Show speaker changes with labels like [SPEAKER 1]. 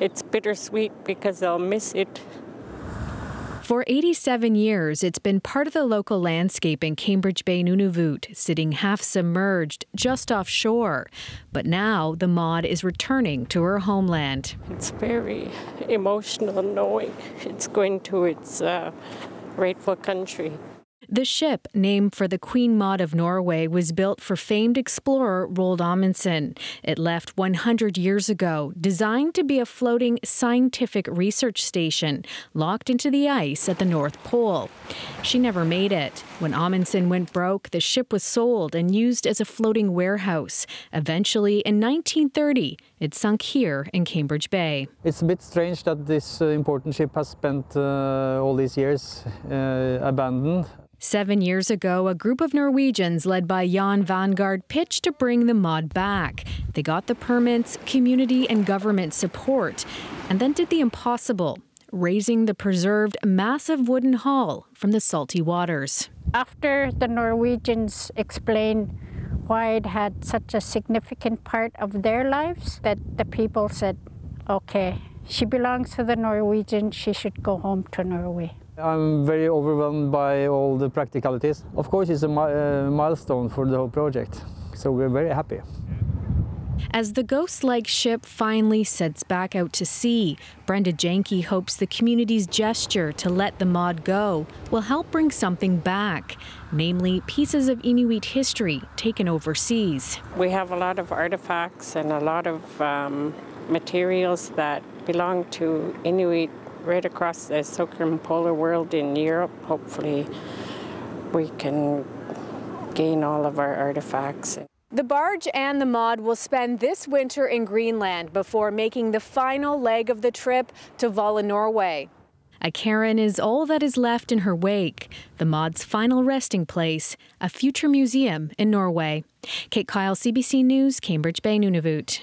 [SPEAKER 1] it's bittersweet because I'll miss it.
[SPEAKER 2] For 87 years, it's been part of the local landscape in Cambridge Bay, Nunavut, sitting half submerged just offshore. But now the Maud is returning to her homeland.
[SPEAKER 1] It's very emotional knowing it's going to its uh, rightful country.
[SPEAKER 2] The ship, named for the Queen Maud of Norway, was built for famed explorer Roald Amundsen. It left 100 years ago, designed to be a floating scientific research station locked into the ice at the North Pole. She never made it. When Amundsen went broke, the ship was sold and used as a floating warehouse. Eventually, in 1930, it sunk here in Cambridge Bay.
[SPEAKER 3] It's a bit strange that this uh, important ship has spent uh, all these years uh, abandoned.
[SPEAKER 2] Seven years ago, a group of Norwegians led by Jan Wanggaard pitched to bring the Maud back. They got the permits, community and government support, and then did the impossible, raising the preserved massive wooden hull from the salty waters.
[SPEAKER 4] After the Norwegians explained why it had such a significant part of their lives, that the people said, okay, she belongs to the Norwegians, she should go home to Norway.
[SPEAKER 3] I'm very overwhelmed by all the practicalities. Of course, it's a mi uh, milestone for the whole project, so we're very happy.
[SPEAKER 2] As the ghost-like ship finally sets back out to sea, Brenda Janke hopes the community's gesture to let the Maud go will help bring something back, namely pieces of Inuit history taken overseas.
[SPEAKER 1] We have a lot of artifacts and a lot of um, materials that belong to Inuit right across the circumpolar world in Europe. Hopefully, we can gain all of our artifacts.
[SPEAKER 2] The barge and the Maud will spend this winter in Greenland before making the final leg of the trip to Vala, Norway. A cairn is all that is left in her wake, the Maud's final resting place, a future museum in Norway. Kate Kyle, CBC News, Cambridge Bay, Nunavut.